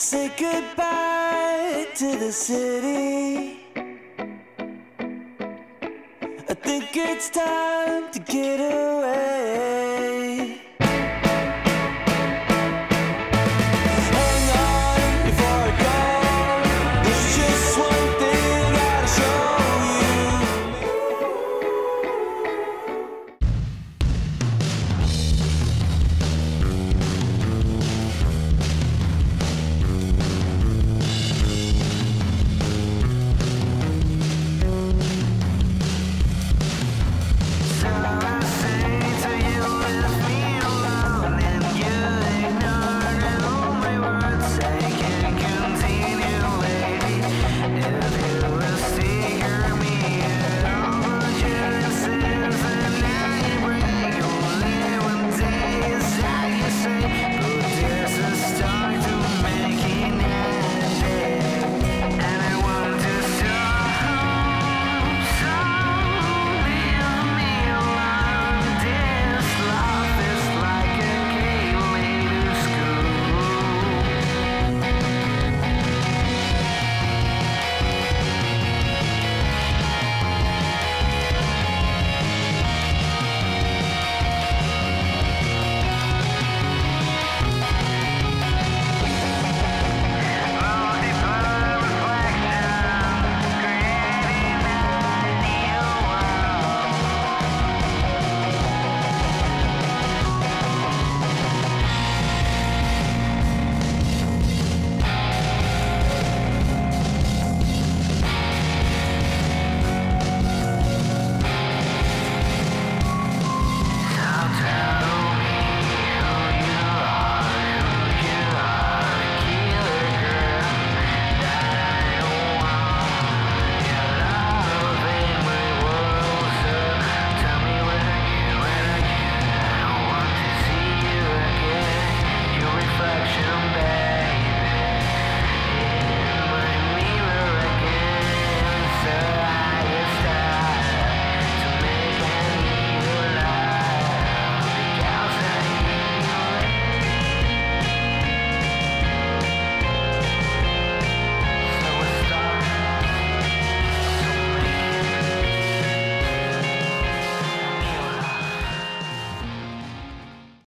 Say goodbye to the city. I think it's time to get away.